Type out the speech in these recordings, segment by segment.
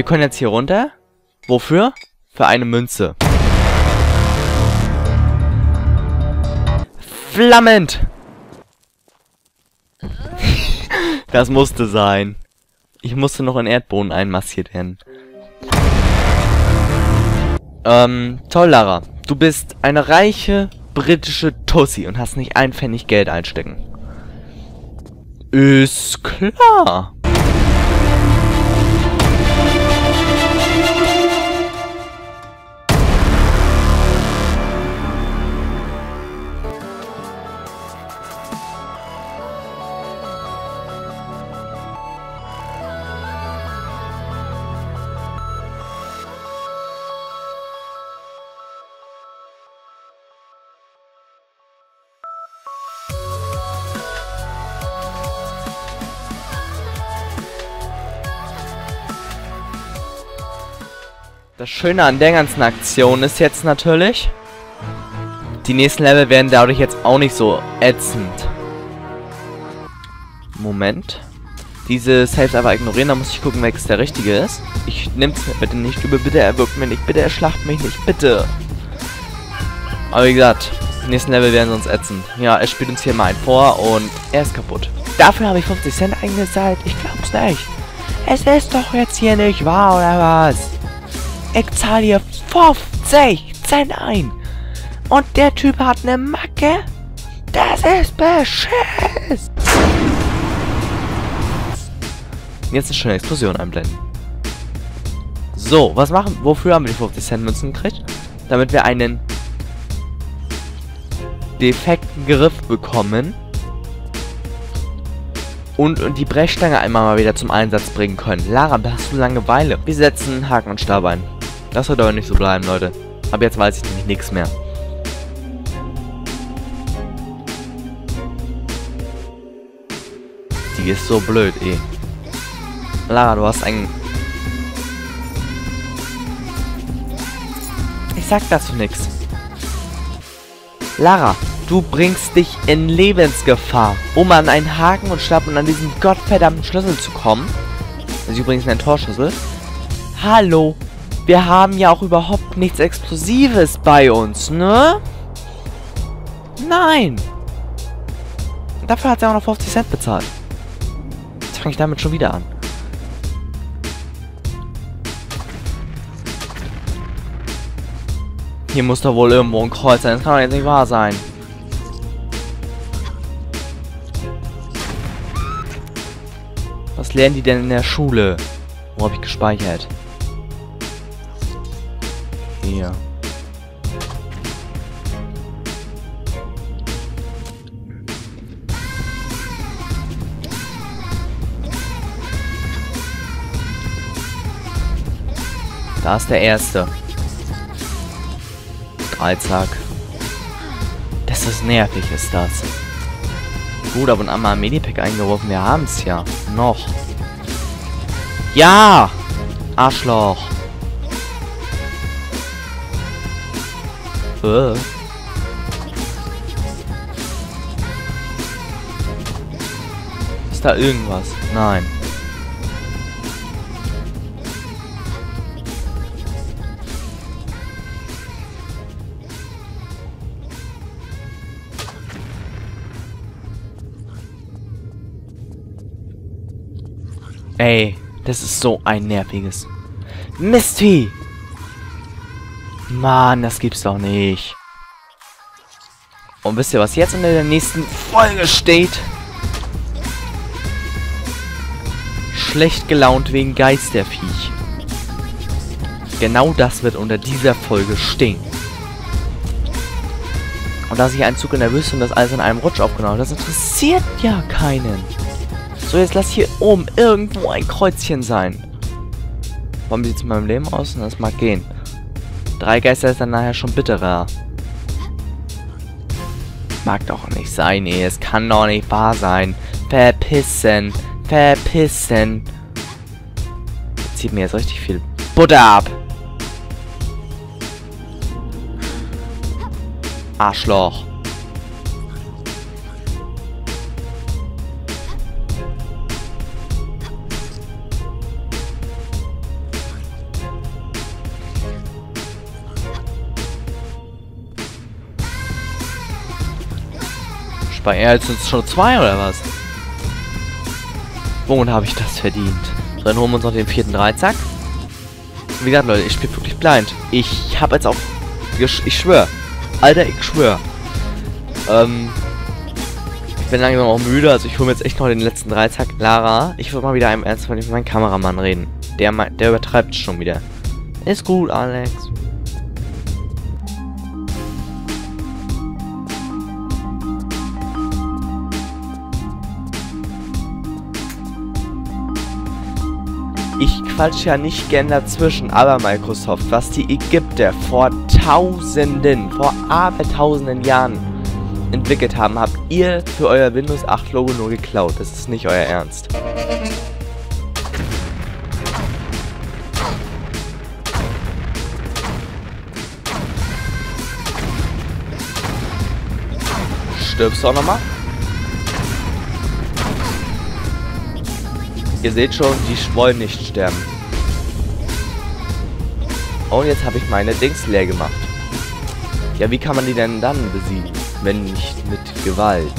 Wir können jetzt hier runter. Wofür? Für eine Münze. Flammend! das musste sein. Ich musste noch in Erdboden einmassiert werden. Ähm, toll, Lara. Du bist eine reiche britische Tussi und hast nicht ein Pfennig Geld einstecken. Ist klar. Das Schöne an der ganzen Aktion ist jetzt natürlich, die nächsten Level werden dadurch jetzt auch nicht so ätzend. Moment. Diese Saves einfach ignorieren, da muss ich gucken, welches der richtige ist. Ich nehm's mir bitte nicht über, bitte erwürgt mich nicht, bitte erschlacht mich nicht, bitte. Aber wie gesagt, die nächsten Level werden sonst ätzend. Ja, er spielt uns hier mal ein vor und er ist kaputt. Dafür habe ich 50 Cent eingezahlt, ich glaub's nicht. Es ist doch jetzt hier nicht wahr, oder was? Ich zahle hier 50 Cent ein. Und der Typ hat eine Macke? Das ist beschiss. Jetzt eine schöne Explosion einblenden. So, was machen, wofür haben wir die 50 Cent Münzen gekriegt? Damit wir einen defekten Griff bekommen. Und, und die Brechstange einmal mal wieder zum Einsatz bringen können. Lara, hast du Langeweile? Wir setzen Haken und Stab ein. Das wird aber nicht so bleiben, Leute. Ab jetzt weiß ich nämlich nichts mehr. Die ist so blöd, eh. Lara, du hast einen... Ich sag dazu nichts. Lara, du bringst dich in Lebensgefahr, um an einen Haken und Stab und an diesen gottverdammten Schlüssel zu kommen. Das ist übrigens ein Torschlüssel. Hallo, wir haben ja auch überhaupt nichts Explosives bei uns, ne? Nein. Dafür hat sie auch noch 50 Cent bezahlt. Jetzt fange ich damit schon wieder an. Hier muss doch wohl irgendwo ein Kreuz sein. Das kann doch jetzt nicht wahr sein. Was lernen die denn in der Schule? Wo habe ich gespeichert? Hier. Da ist der erste. Dreizack. Das ist nervig, ist das. Gut, aber einmal ein Medipack eingeworfen. Wir haben es ja. Noch. Ja! Arschloch. Ist da irgendwas? Nein. Ey, das ist so ein nerviges. Misty! Mann, das gibt's doch nicht. Und wisst ihr, was jetzt in der nächsten Folge steht? Schlecht gelaunt wegen Geisterviech. Genau das wird unter dieser Folge stehen. Und dass ich einen Zug in der Wüste und das alles in einem Rutsch aufgenommen das interessiert ja keinen. So, jetzt lass hier oben irgendwo ein Kreuzchen sein. Warum sieht es in meinem Leben aus? Und das mag gehen. Drei Geister ist dann nachher schon bitterer. Mag doch nicht sein, ey. Es kann doch nicht wahr sein. Verpissen. Verpissen. Jetzt zieht mir jetzt richtig viel Butter ab. Arschloch. Speichern. Ja, jetzt sind es schon zwei oder was? Womit habe ich das verdient? So, dann holen wir uns noch den vierten Dreizack. Wie gesagt, Leute, ich spiele wirklich blind. Ich habe jetzt auch... Ich schwör. Alter, ich schwör. Ähm... Ich bin langsam auch müde, also ich hole mir jetzt echt noch den letzten Dreizack. Lara, ich würde mal wieder einem ernst mit meinem Kameramann reden. Der, der übertreibt schon wieder. Ist gut, Alex. Ich quatsch ja nicht gern dazwischen, aber Microsoft, was die Ägypter vor tausenden, vor abertausenden Jahren entwickelt haben, habt ihr für euer Windows 8 Logo nur geklaut. Das ist nicht euer Ernst. Stirbst du auch nochmal? Ihr seht schon, die wollen nicht sterben. Und jetzt habe ich meine Dings leer gemacht. Ja, wie kann man die denn dann besiegen, wenn nicht mit Gewalt?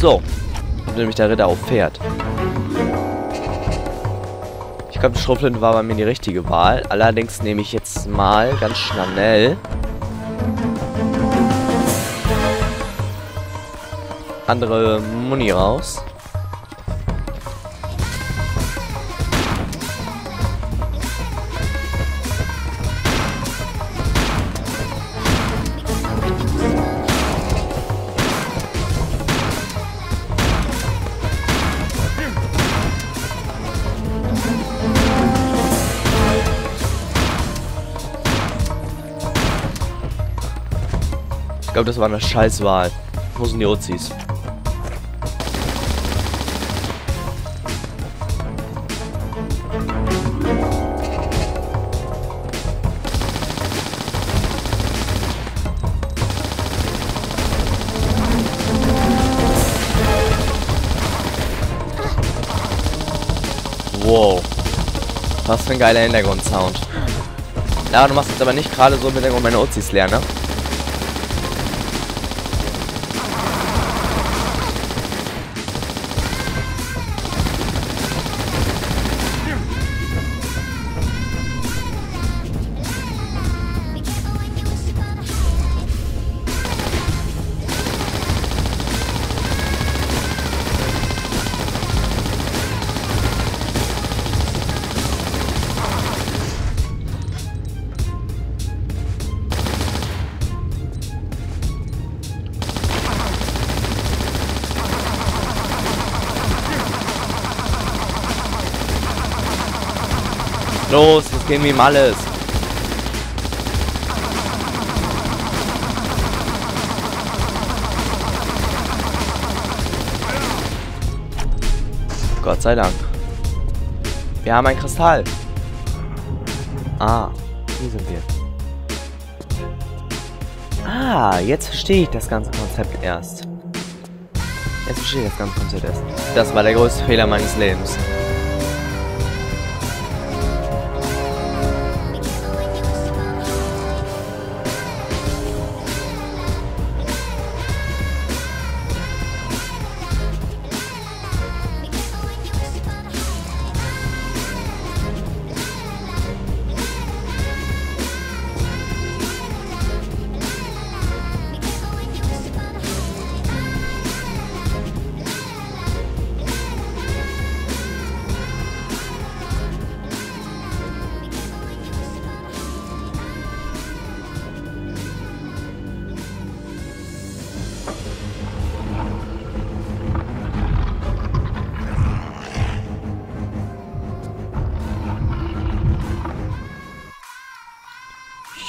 So. Und nämlich der Ritter auf Pferd. Ich glaube, die Schrotflinte war bei mir die richtige Wahl. Allerdings nehme ich jetzt mal ganz schnell andere Muni raus. Ich glaube, das war eine Scheißwahl. Wo sind die Uzis? Wow. Was für ein geiler Hintergrundsound. Ja, du machst jetzt aber nicht gerade so im Hintergrund meine Uzis leer, ne? Los, jetzt geben ihm alles. Gott sei Dank. Wir haben ein Kristall. Ah, hier sind wir. Ah, jetzt verstehe ich das ganze Konzept erst. Jetzt verstehe ich das ganze Konzept erst. Das war der größte Fehler meines Lebens.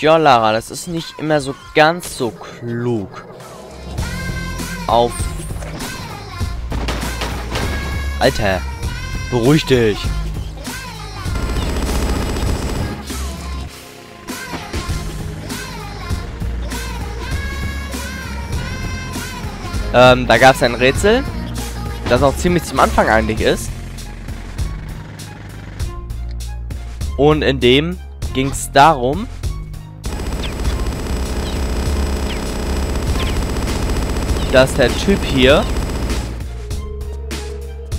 Ja, Lara, das ist nicht immer so ganz so klug. Auf. Alter, beruhig dich. Ähm, da gab es ein Rätsel, das auch ziemlich zum Anfang eigentlich ist. Und in dem ging es darum, dass der Typ hier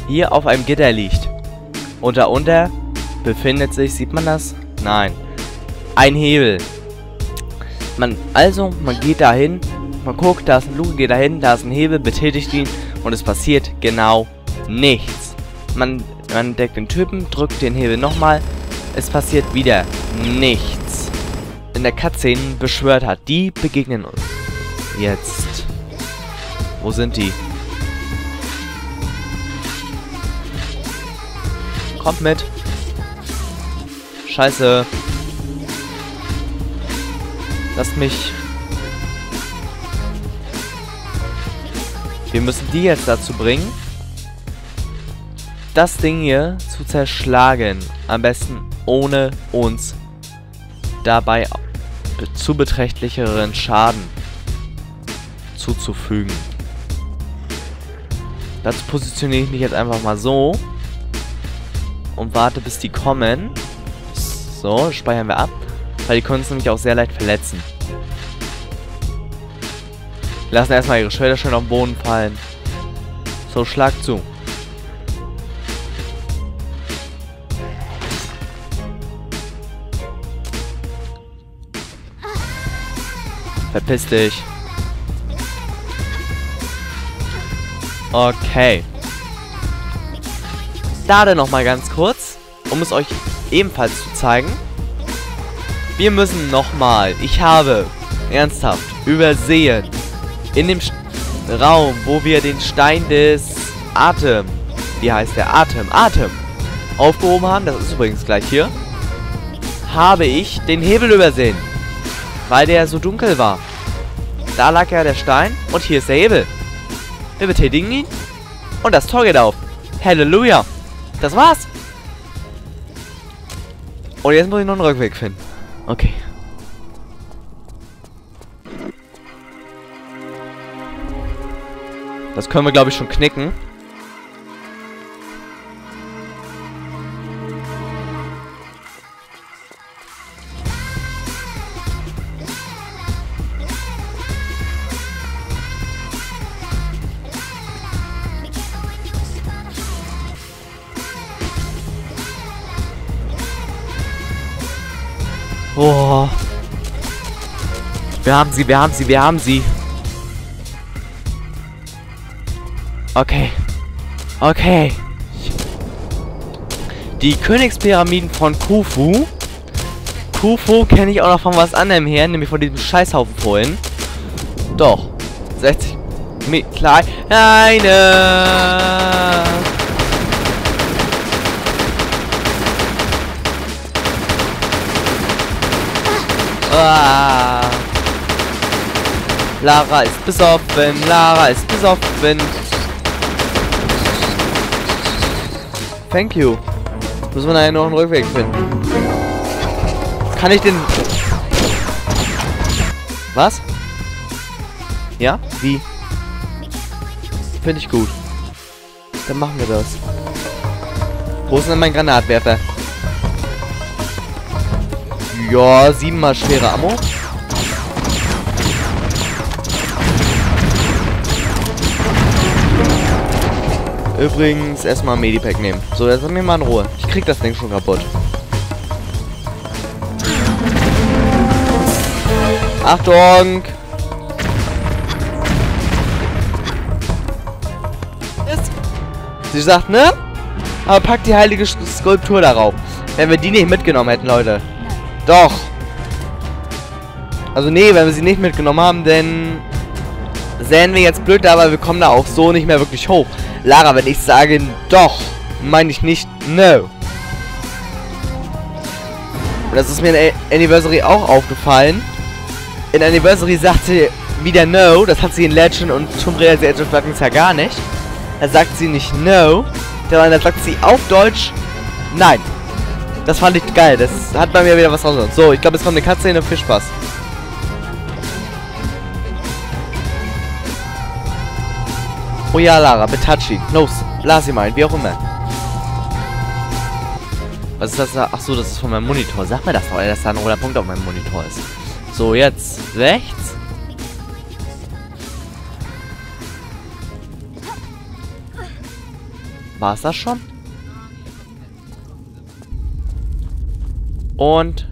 hier auf einem Gitter liegt. Und darunter befindet sich, sieht man das? Nein. Ein Hebel. Man, also, man geht dahin, man guckt, da ist ein Luke, geht dahin, da ist ein Hebel, betätigt ihn und es passiert genau nichts. Man, man entdeckt den Typen, drückt den Hebel nochmal, es passiert wieder nichts. In der Cutscene beschwört hat, die begegnen uns. Jetzt. Wo sind die? Kommt mit. Scheiße. Lasst mich... Wir müssen die jetzt dazu bringen, das Ding hier zu zerschlagen. Am besten ohne uns dabei zu beträchtlicheren Schaden zuzufügen. Dazu positioniere ich mich jetzt einfach mal so und warte, bis die kommen. So, speichern wir ab. Weil die können uns nämlich auch sehr leicht verletzen. Lassen erstmal ihre Schilder schön auf den Boden fallen. So, schlag zu. Verpiss dich. Okay. Da dann nochmal ganz kurz, um es euch ebenfalls zu zeigen. Wir müssen nochmal, ich habe ernsthaft übersehen, in dem St Raum, wo wir den Stein des Atem, wie heißt der? Atem, Atem, aufgehoben haben, das ist übrigens gleich hier, habe ich den Hebel übersehen, weil der so dunkel war. Da lag ja der Stein und hier ist der Hebel. Wir betätigen ihn und das Tor geht auf. Halleluja. Das war's. Und jetzt muss ich noch einen Rückweg finden. Okay. Das können wir, glaube ich, schon knicken. Oh. Wir haben sie, wir haben sie, wir haben sie. Okay. Okay. Die Königspyramiden von Khufu. Khufu kenne ich auch noch von was anderem her, nämlich von diesem Scheißhaufen vorhin. Doch. 60 kleine. Ah. Lara ist besoffen, Lara ist besoffen. Thank you. Muss man einen noch einen Rückweg finden. Kann ich den... Was? Ja? Wie? Finde ich gut. Dann machen wir das. Wo ist denn mein Granatwerfer? Ja, siebenmal schwere Ammo. Übrigens erstmal Medipack nehmen. So, jetzt lassen wir mal in Ruhe. Ich krieg das Ding schon kaputt. Achtung! Sie sagt, ne? Aber packt die heilige Skulptur darauf. Wenn wir die nicht mitgenommen hätten, Leute. Doch. Also nee, wenn wir sie nicht mitgenommen haben, dann sähen wir jetzt blöd aber wir kommen da auch so nicht mehr wirklich hoch. Lara, wenn ich sage doch, meine ich nicht no. Und das ist mir in Anniversary auch aufgefallen. In Anniversary sagt sie wieder no, das hat sie in Legend und Tomb Raider Age of Darkness ja gar nicht. Da sagt sie nicht no, sondern da sagt sie auf Deutsch nein. Das fand ich geil. Das hat bei mir wieder was raus. So, ich glaube, es kommt eine Katze in den Fischpass. Oh ja, Lara, blas ihm ein, wie auch immer. Was ist das da? Ach so, das ist von meinem Monitor. Sag mir das doch, dass da ein roter Punkt auf meinem Monitor ist. So, jetzt rechts. War es das schon? Und